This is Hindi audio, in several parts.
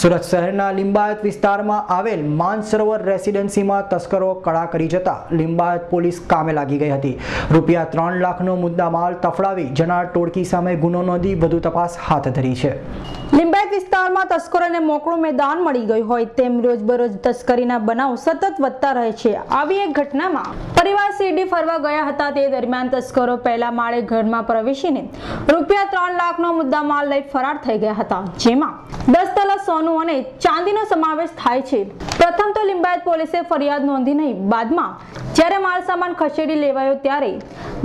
સુરત શહેરના લિંબાયત વિસ્તારમાં આવેલ માનસરોવર રેસિડેન્સીમાં તસ્કરો કળા કરી જતા લિંબાયત પોલીસ કામે લાગી ગઈ હતી. રૂપિયા ત્રણ લાખનો મુદ્દામાલ તફડાવી જનાર ટોળકી સામે ગુનો નોંધી વધુ તપાસ હાથ ધરી છે. લિંબાયત વિસ્તારમાં તસ્કરોને મોકળું મેદાન મળી ગયું હોય તેમ રોજબરોજ તસ્કરીના બનાવ સતત વધતા રહે છે. આવી એક ઘટનામાં પરિવાર શેરડી ફરવા ગયા હતા તે દરમિયાન તસ્કરો પહેલા માળે ઘરમાં પ્રવેશીને રૂપિયા ત્રણ લાખનો મુદ્દા માલ લઈ ફરાર થઈ ગયા હતા, જેમાં દસ તલા સોનું અને ચાંદીનો સમાવેશ થાય છે પ્રથમ તો લિંબાયત પોલીસે ફરિયાદ નોંધી નહીં બાદમાં જ્યારે માલ સામાન ખસેડી લેવાયો ત્યારે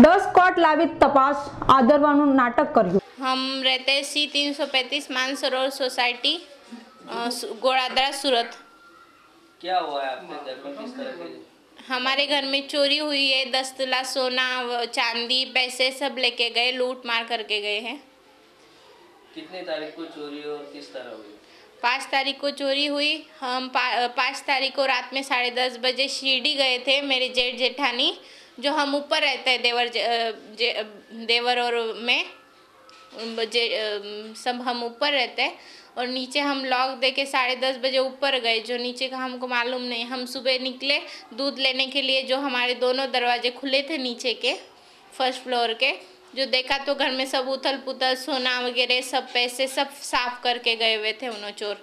દસ કોટ લાવી તપાસ આદરવાનું નાટક કર્યું हम रहते हैं सी तीन सौ पैंतीस मानसरोवर सोसाइटी अ, सु- गोड़ादरा सूरत क्या हुआ है आपके घर में किस तरह के हमारे घर में चोरी हुई है दस तुला सोना व चांदी पैसे सब लेके गए लूट मार करके गए हैं कितनी तारीख को चोरी और किस तरह हुई पाँच तारीख को चोरी हुई। हम पा, पाँच तारीख को रात में साढ़े दस बजे शिरडी गए थे मेरे जेठ जेठानी जो हम ऊपर रहते हैं देवर जे, जे, देवर और में। जे, सब हम ऊपर रहते हैं और नीचे हम लॉक दे के साढ़े दस बजे ऊपर गए जो नीचे का हमको मालूम नहीं। हम सुबह निकले दूध लेने के लिए जो हमारे दोनों दरवाजे खुले थे नीचे के फ़र्स्ट फ्लोर के। जो देखा तो घर में सब उथल पुथल सोना वगैरह सब पैसे सब साफ़ करके गए हुए थे उन्होंने चोर।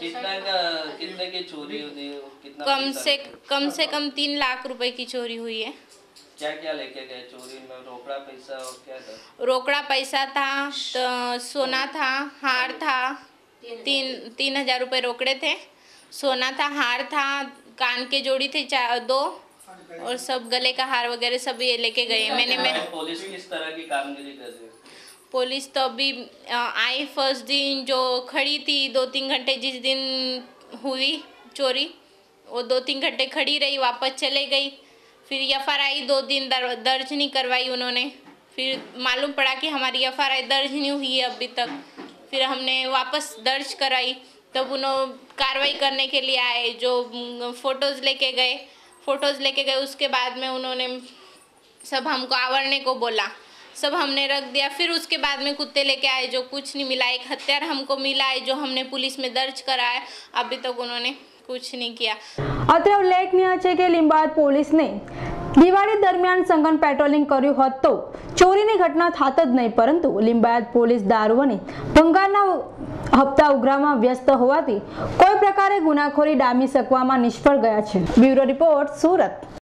कितना का कितने की चोरी हुई कितना कम से कम से कम तीन लाख रुपए की चोरी हुई है। क्या क्या लेके गए चोरी में? रोकड़ा पैसा और क्या था? रोकड़ा पैसा था तो सोना था हार था तीन तीन हज़ार रुपये रोकड़े थे। सोना था हार था कान के जोड़ी थे दो। और सब गले का हार वगैरह सब ये लेके गए मैंने मैं पुलिस किस तरह की कामगिरी कर रही है? पुलिस तो अभी आई फ़र्स्ट दिन जो खड़ी थी दो तीन घंटे जिस दिन हुई चोरी वो दो तीन घंटे खड़ी रही वापस चले गई। फिर एफ़ आई दो दिन दर, दर्ज नहीं करवाई उन्होंने। फिर मालूम पड़ा कि हमारी एफ़ आई दर्ज नहीं हुई है अभी तक। फिर हमने वापस दर्ज कराई। तब उन्होंने कार्रवाई करने के लिए आए जो फ़ोटोज़ लेके गए। फ़ोटोज़ लेके गए, उसके बाद में उन्होंने सब हमको, आवरने को बोला। सब हमने रख दिया, फिर उसके बाद में कुत्ते लेके आए, जो कुछ नहीं मिला। एक हथियार हमको मिला है, जो हमने पुलिस में दर्ज कराया अभी तक उन्होंने कुछ नहीं किया। अत्र उल्लेखनीय है कि लिंबाद पुलिस ने દિવાળી દરમિયાન સંગન પેટ્રોલિંગ કર્યું હોત. તો ચોરીની ઘટના થાત જ નહીં, પરંતુ લિંબાયત પોલીસ દારૂ અને ભંગારના હપ્તા ઉઘરામાં વ્યસ્ત હોવાથી કોઈ પ્રકારે ગુનાખોરી ડામી શકવામાં નિષ્ફળ ગયા છે. Bureau report Surat.